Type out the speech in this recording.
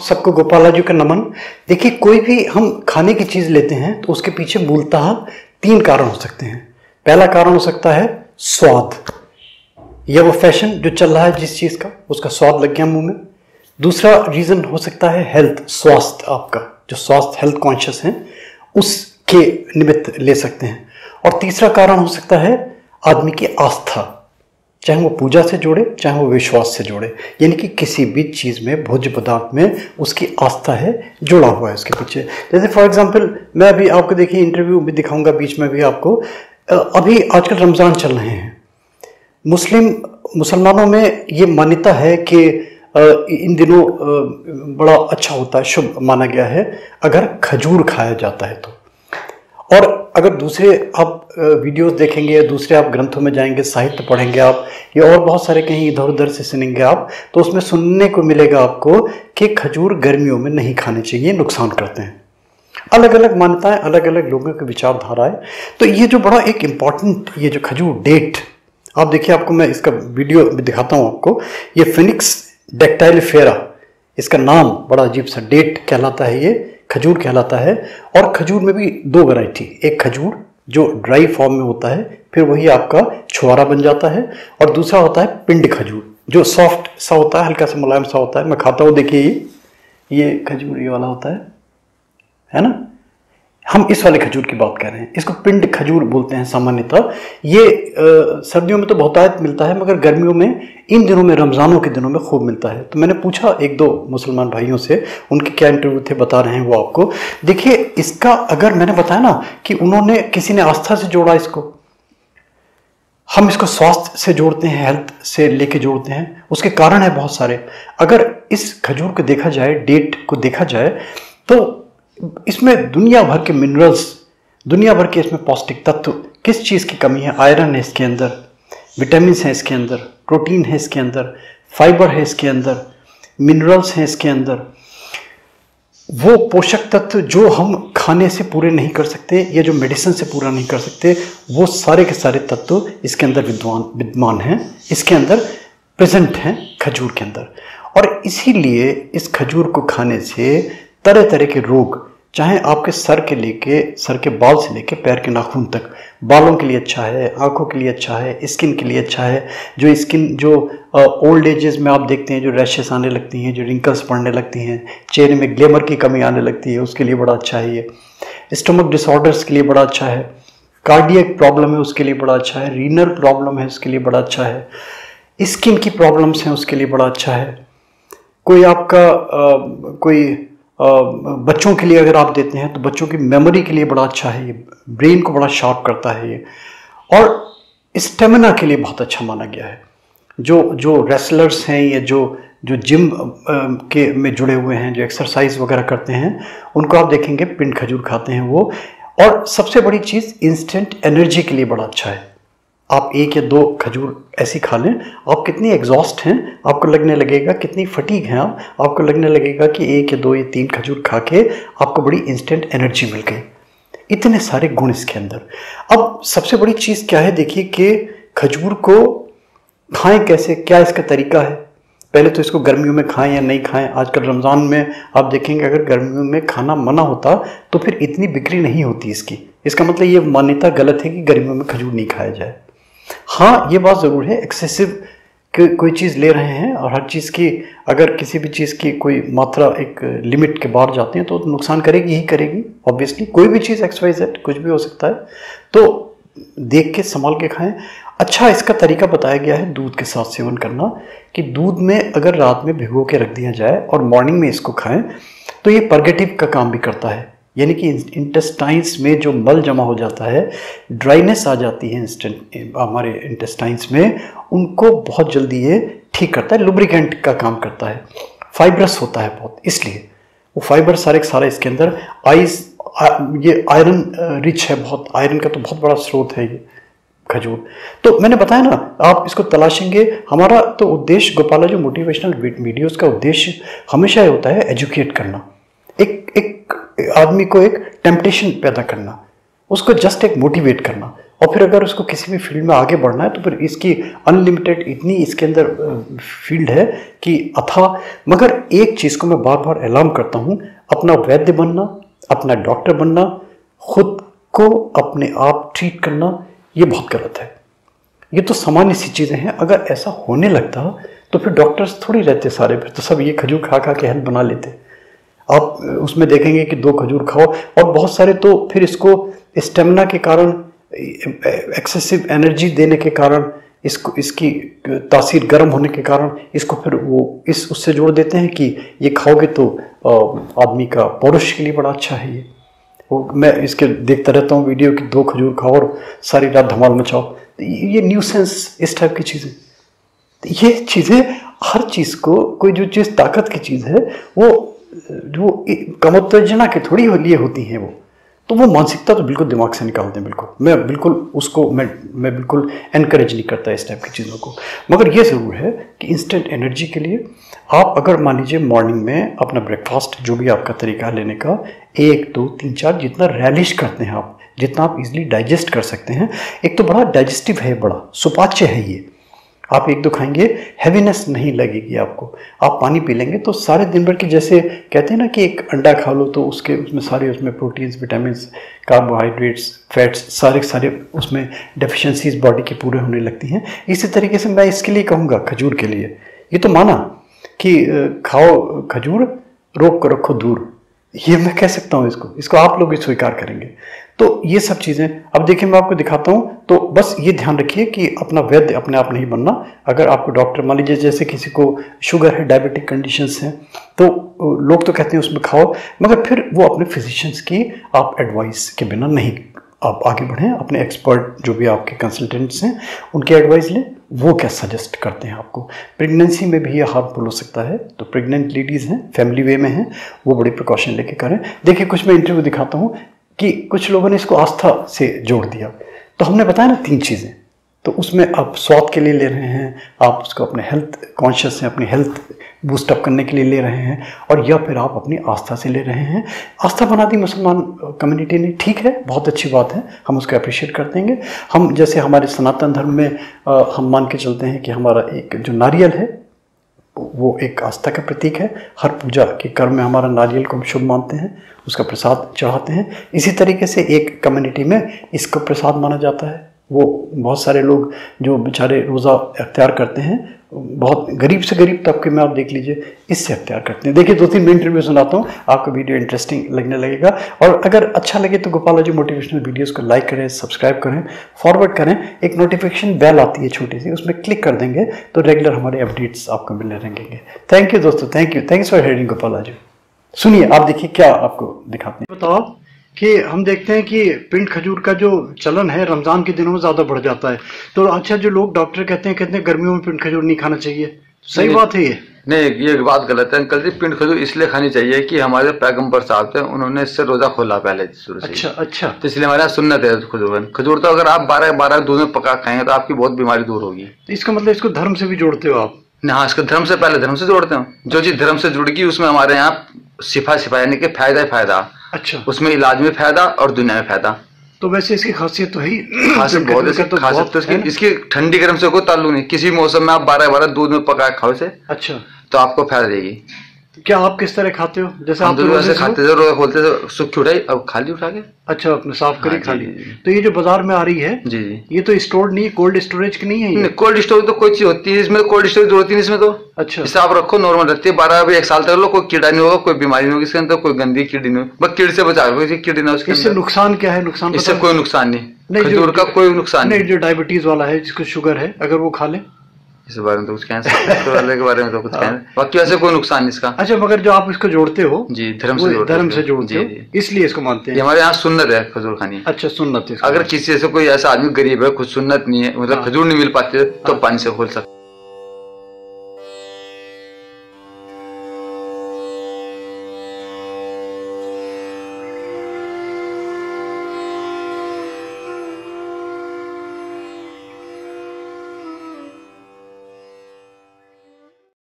सबको गोपाला जी का नमन। देखिए, कोई भी हम खाने की चीज़ लेते हैं तो उसके पीछे मूलतः तीन कारण हो सकते हैं। पहला कारण हो सकता है स्वाद। या वो फ़ैशन जो चल रहा है जिस चीज़ का, उसका स्वाद लग गया मुँह में। दूसरा रीजन हो सकता है हेल्थ स्वास्थ्य आपका, जो स्वास्थ्य हेल्थ कॉन्शियस है, उसके निमित्त ले सकते हैं। और तीसरा कारण हो सकता है आदमी की आस्था। चाहे वो पूजा से जुड़े, चाहे वो विश्वास से जुड़े। यानी कि किसी भी चीज़ में, भोज्य पदार्थ में उसकी आस्था है, जुड़ा हुआ है उसके पीछे। जैसे फॉर एग्जांपल मैं अभी आपको देखिए इंटरव्यू भी दिखाऊँगा बीच में भी आपको। अभी आजकल रमज़ान चल रहे हैं। मुस्लिम, मुसलमानों में ये मान्यता है कि इन दिनों बड़ा अच्छा होता है, शुभ माना गया है, अगर खजूर खाया जाता है तो। और अगर दूसरे आप वीडियोस देखेंगे या दूसरे आप ग्रंथों में जाएँगे, साहित्य पढ़ेंगे आप, या और बहुत सारे कहीं इधर उधर से सुनेंगे आप तो उसमें सुनने को मिलेगा आपको कि खजूर गर्मियों में नहीं खाने चाहिए नुकसान करते हैं। अलग अलग मान्यताएँ अलग अलग लोगों की विचारधारा है तो ये जो बड़ा एक इंपॉर्टेंट ये जो खजूर डेट आप देखिए आपको मैं इसका वीडियो दिखाता हूँ आपको। ये फिनिक्स डेक्टाइल फेरा इसका नाम बड़ा अजीब सा डेट कहलाता है ये। खजूर कहलाता है और खजूर में भी दो वैरायटी एक खजूर जो ड्राई फॉर्म में होता है, फिर वही आपका छुआरा बन जाता है और दूसरा होता है पिंड खजूर, जो सॉफ्ट सा होता है, हल्का सा मुलायम सा होता है। मैं खाता हूँ, देखिए ये ये खजूर ये वाला होता है है ना? हम इस वाले खजूर की बात कर रहे हैं। इसको पिंड खजूर बोलते हैं सामान्यतः। ये आ, सर्दियों में तो बहुतायत मिलता है मगर गर्मियों में इन दिनों में रमज़ानों के दिनों में खूब मिलता है। तो मैंने पूछा एक दो मुसलमान भाइयों से उनके क्या इंटरव्यू थे बता रहे हैं वो आपको। देखिए इसका अगर मैंने बताया ना कि उन्होंने किसी ने आस्था से जोड़ा इसको हम इसको स्वास्थ्य से जोड़ते हैं हेल्थ से लेके जोड़ते हैं उसके कारण है बहुत सारे। अगर इस खजूर को देखा जाए डेट को देखा जाए तो इसमें दुनिया भर के मिनरल्स दुनिया भर के इसमें पौष्टिक तत्व, किस चीज़ की कमी है? आयरन है इसके अंदर विटामिन है इसके अंदर प्रोटीन है इसके अंदर फाइबर है इसके अंदर मिनरल्स हैं इसके अंदर। वो पोषक तत्व जो हम खाने से पूरे नहीं कर सकते या जो मेडिसिन से पूरा नहीं कर सकते, वो सारे के सारे तत्व इसके अंदर विद्वान विद्यमान हैं, इसके अंदर प्रेजेंट हैं खजूर के अंदर। और इसीलिए इस खजूर को खाने से तरह तरह के रोग चाहे आपके सर के लेके सर के बाल से लेके पैर के नाखून तक। बालों के लिए अच्छा है आँखों के लिए अच्छा है स्किन के लिए अच्छा है। जो स्किन जो ओल्ड एजेस में आप देखते हैं जो रैशेस आने लगती हैं जो रिंकल्स पड़ने लगती हैं चेहरे में ग्लेमर की कमी आने लगती है उसके लिए बड़ा अच्छा है ये। स्टमक डिसऑर्डर्स के लिए बड़ा अच्छा है। कार्डियक प्रॉब्लम है उसके लिए बड़ा अच्छा है। रीनर प्रॉब्लम है उसके लिए बड़ा अच्छा है। स्किन की प्रॉब्लम्स हैं उसके लिए बड़ा अच्छा है। कोई आपका आ, कोई बच्चों के लिए अगर आप देते हैं तो बच्चों की मेमोरी के लिए बड़ा अच्छा है ये। ब्रेन को बड़ा शार्प करता है ये। और स्टेमिना के लिए बहुत अच्छा माना गया है। जो जो रेसलर्स हैं या जो जो जिम के में जुड़े हुए हैं, जो एक्सरसाइज वगैरह करते हैं, उनको आप देखेंगे, पिंड खजूर खाते हैं वो। और सबसे बड़ी चीज़ इंस्टेंट एनर्जी के लिए बड़ा अच्छा है। आप एक या दो खजूर ऐसी खा लें। आप कितनी एग्जॉस्ट हैं, आपको लगने लगेगा कितनी फटीक हैं आप। आपको लगने लगेगा कि एक या दो या तीन खजूर खा के आपको बड़ी इंस्टेंट एनर्जी मिल गई। इतने सारे गुण इसके अंदर। अब सबसे बड़ी चीज़ क्या है? देखिए कि खजूर को खाएँ कैसे? क्या इसका तरीका है? पहले तो इसको गर्मियों में खाएँ या नहीं खाएँ? आजकल रमज़ान में आप देखेंगे, अगर गर्मियों में खाना मना होता तो फिर इतनी बिक्री नहीं होती इसकी। इसका मतलब ये मान्यता गलत है कि गर्मियों में खजूर नहीं खाया जाए। हाँ ये बात ज़रूर है एक्सेसिव कोई चीज़ ले रहे हैं और हर चीज़ की, अगर किसी भी चीज़ की कोई मात्रा एक लिमिट के बाहर जाते हैं तो नुकसान करेगी ही करेगी ऑब्वियसली कोई भी चीज़ एक्स जेड कुछ भी हो सकता है। तो देख के, संभाल के खाएँ। अच्छा इसका तरीका बताया गया है दूध के साथ सेवन करना, कि दूध में अगर रात में भिगो के रख दिया जाए और मॉर्निंग में इसको खाएँ तो ये परगेटिव का काम भी करता है। यानी कि इंटेस्टाइंस में जो मल जमा हो जाता है ड्राइनेस आ जाती है इंस्टेंट हमारे इंटेस्टाइंस में, उनको बहुत जल्दी ये ठीक करता है लुब्रिकेंट का काम करता है। फाइब्रस होता है बहुत, इसलिए। वो फाइबर सारे सारा इसके अंदर आइस ये आयरन रिच है बहुत। आयरन का तो बहुत बड़ा स्रोत है ये, खजूर। तो मैंने बताया ना, आप इसको तलाशेंगे, हमारा तो उद्देश्य, गोपाला जो मोटिवेशनल वीडियोस का उद्देश्य हमेशा ये होता है एजुकेट करना। एक एक आदमी को एक टेम्पटेशन पैदा करना, उसको जस्ट एक मोटिवेट करना। और फिर अगर उसको किसी भी फ़ील्ड में आगे बढ़ना है तो फिर इसकी अनलिमिटेड इतनी इसके अंदर फ़ील्ड है कि अथा, मगर एक चीज़ को मैं बार बार ऐलान करता हूँ, अपना वैद्य बनना, अपना डॉक्टर बनना, खुद को अपने आप ट्रीट करना, ये बहुत गलत है। ये तो सामान्य सी चीज़ें हैं, अगर ऐसा होने लगता तो फिर डॉक्टर्स थोड़ी रहते सारे, फिर तो सब ये खजूर खा खा के हेल्थ बना लेते। आप उसमें देखेंगे कि दो खजूर खाओ और बहुत सारे तो फिर इसको स्टेमिना के कारण एक्सेसिव एनर्जी देने के कारण, इसको, इसकी तासीर गर्म होने के कारण इसको फिर वो इस, उससे जोड़ देते हैं कि ये खाओगे तो आदमी का पौरुष के लिए बड़ा अच्छा है ये। वो मैं इसके देखता रहता हूँ वीडियो कि दो खजूर खाओ और सारी रात धमाल मचाओ। तो ये न्यू सेंस इस टाइप की चीज़ें। तो ये चीज़ें, हर चीज़ को, कोई जो चीज़ ताकत की चीज़ है, वो जो कमोत्तेजना के थोड़ी लिए होती हैं वो। तो वो मानसिकता तो बिल्कुल दिमाग से निकालते हैं, बिल्कुल। मैं बिल्कुल उसको मैं मैं बिल्कुल एनकरेज नहीं करता इस टाइप की चीज़ों को। मगर ये ज़रूर है कि इंस्टेंट एनर्जी के लिए आप अगर मान लीजिए मॉर्निंग में अपना ब्रेकफास्ट जो भी आपका तरीका है लेने का, एक, दो, तीन, चार, जितना रैलिश करते हैं आप, जितना आप इजीली डाइजेस्ट कर सकते हैं, एक तो बड़ा डाइजेस्टिव है बड़ा, सुपाच्य है ये। आप एक दो खाएँगे हैवीनेस नहीं लगेगी आपको। आप पानी पी लेंगे तो सारे दिन भर की जैसे कहते हैं ना कि एक अंडा खा लो तो उसके उसमें सारे उसमें प्रोटीन्स विटामिन कार्बोहाइड्रेट्स फैट्स सारे सारे उसमें डेफिशिएंसीज बॉडी के पूरे होने लगती हैं। इसी तरीके से मैं इसके लिए कहूँगा खजूर के लिए। ये तो माना कि खाओ खजूर, रोक को रखो दूर। ये मैं कह सकता हूँ इसको। इसको आप लोग भी स्वीकार करेंगे। तो ये सब चीज़ें, अब देखिए मैं आपको दिखाता हूँ तो बस ये ध्यान रखिए कि अपना वैद्य अपने आप नहीं बनना। अगर आपको डॉक्टर, मान लीजिए जैसे किसी को शुगर है, डायबिटिक कंडीशंस हैं तो लोग तो कहते हैं उसमें खाओ, मगर फिर वो अपने फिजिशियंस की आप एडवाइस के बिना नहीं, आप आगे बढ़ें, अपने एक्सपर्ट जो भी आपके कंसल्टेंट्स हैं, उनकी एडवाइस लें, वो क्या सजेस्ट करते हैं आपको। प्रेगनेंसी में भी ये हार्मफुल हो सकता है तो प्रेग्नेंट लेडीज़ हैं फैमिली वे में हैं, वो बड़ी प्रिकॉशन लेके करें। देखिए कुछ मैं इंटरव्यू दिखाता हूँ कि कुछ लोगों ने इसको आस्था से जोड़ दिया। तो हमने बताया ना तीन चीज़ें। तो उसमें आप स्वाद के लिए ले रहे हैं आप उसको अपने हेल्थ कॉन्शियस हैं अपनी हेल्थ बूस्टअप करने के लिए ले रहे हैं और या फिर आप अपनी आस्था से ले रहे हैं। आस्था बना दी मुसलमान कम्युनिटी ने ठीक है बहुत अच्छी बात है हम उसको अप्रिशिएट कर देंगे। हम जैसे हमारे सनातन धर्म में आ, हम मान के चलते हैं कि हमारा एक जो नारियल है वो एक आस्था का प्रतीक है। हर पूजा के कर्म में हमारा नारियल को हम शुभ मानते हैं, उसका प्रसाद चढ़ाते हैं। इसी तरीके से एक कम्युनिटी में इसको प्रसाद माना जाता है। वो बहुत सारे लोग जो बेचारे रोज़ा अख्तियार करते हैं, बहुत गरीब से गरीब तबके में आप देख लीजिए, इससे अख्तियार करते हैं। देखिए, दो तीन मिनट रिव्यू सुनाता हूँ, आपको वीडियो इंटरेस्टिंग लगने लगेगा। और अगर अच्छा लगे तो गोपाला जी मोटिवेशनल वीडियोस को लाइक करें सब्सक्राइब करें फॉरवर्ड करें। एक नोटिफिकेशन बेल आती है छोटी सी, उसमें क्लिक कर देंगे तो रेगुलर हमारे अपडेट्स आपको मिलने रहेंगे थैंक यू दोस्तों thank you thanks for hearing Gopala ji. सुनिए, आप देखिए क्या आपको दिखाते हैं। बताओ कि हम देखते हैं कि पिंड खजूर का जो चलन है रमज़ान के दिनों में ज़्यादा बढ़ जाता है। तो अच्छा जो लोग डॉक्टर कहते हैं कहते हैं गर्मियों में पिंड खजूर नहीं खाना चाहिए। सही बात है ये? नहीं ये बात गलत है अंकल जी। पिंड खजूर इसलिए खानी चाहिए कि हमारे पैगंबर साहब थे उन्होंने इससे रोजा खोला पहले शुरू से। अच्छा अच्छा। तो इसलिए हमारे यहाँ सुन्नत है खजूर खजूर तो अगर आप बारह बारह दूध में पका खाएँगे तो आपकी बहुत बीमारी दूर होगी। तो इसका मतलब इसको धर्म से भी जोड़ते हो आप? हाँ इसको धर्म से पहले धर्म से जोड़ते हो। जो चीज़ धर्म से जुड़ गई उसमें हमारे यहाँ सिफा सिफा यानी कि फ़ायदा ही फ़ायदा। अच्छा। उसमें इलाज में फ़ायदा और दुनिया में फ़ायदा। तो वैसे इसकी खासियत तो है खासियत बहुत है तो खासियत तो इसकी इसकी ठंडी गर्म से कोई ताल्लुक नहीं। किसी मौसम में आप बारह बारह दूध में पका खाओ से अच्छा। तो आपको फ़ायदा देगी। क्या आप किस तरह खाते हो? जैसे आप तो वैसे खाते थे रोजा खोलते थे सुखी उठाई अब खाली उठा के? अच्छा अपने साफ़ करी हाँ, खाली। तो ये जो बाज़ार में आ रही है जी जी। ये तो स्टोर नहीं है कोल्ड स्टोरेज की नहीं है कोल्ड स्टोरेज तो कोई चीज़ होती है इसमें कोल्ड स्टोरेज होती है इसमें तो। अच्छा। इसे आप रखो नॉर्मल रहती है। बारह एक साल तक लो कोई कीड़ा नहीं होगा कोई बीमारी नहीं होगी इसके अंदर कोई गंदी कीड़ी नहीं होगी। बस कीड़ से बचा कीड़ी ना उसके इससे नुकसान क्या है? नुकसान इससे कोई नुकसान नहीं। खजूर का कोई नुकसान नहीं जो डायबिटीज़ वाला है जिसको शुगर है अगर वो खा ले। इस बारे में तो कुछ कह सकते। वाले के बारे में तो कुछ कह बाकी वैसे कोई नुकसान नहीं इसका। अच्छा मगर जो आप इसको जोड़ते हो जी धर्म से जोड़ते धर्म से जोड़ते जी इसलिए इसको मानते हैं? हमारे यहाँ सुन्नत है खजूर खानी। अच्छा सुन्नत अगर किसी से कोई ऐसा आदमी गरीब है कुछ सुन्नत नहीं है मतलब हाँ। खजूर नहीं मिल पाती तो हाँ। पानी से खोल सकते।